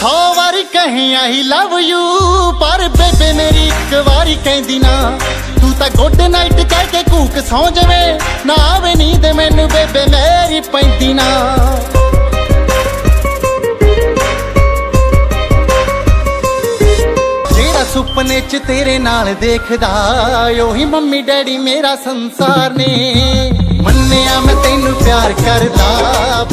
ਤਾਂ 100 ਵਾਰੀ ਕਹੀ ਆਈ ਲਵ ਯੂ ਪਰ ਬੇਬੇ ਮੇਰੀ ਇੱਕ ਵਾਰੀ ਕਹਿੰਦੀ ਨਾ, ਤੂੰ ਤਾਂ ਗੁੱਡ ਨਾਈਟ ਕਹਿ ਕੇ ਕੂਕ ਸੌ ਜਵੇਂ, ਨਾ ਆਵੇ ਨੀਂਦ ਮੈਨੂੰ ਬੇਬੇ ਮੇਰੀ ਪੈਂਦੀ ਨਾ। ਜਿਹੜਾ ਸੁਪਨੇ 'ਚ ਤੇਰੇ ਨਾਲ ਦੇਖਦਾ, ਉਹੀ ਮੰਮੀ ਡੈਡੀ ਮੇਰਾ ਸੰਸਾਰ ਨੇ। ਮੰਨਿਆ ਮੈਂ ਤੈਨੂੰ ਪਿਆਰ ਕਰਦਾ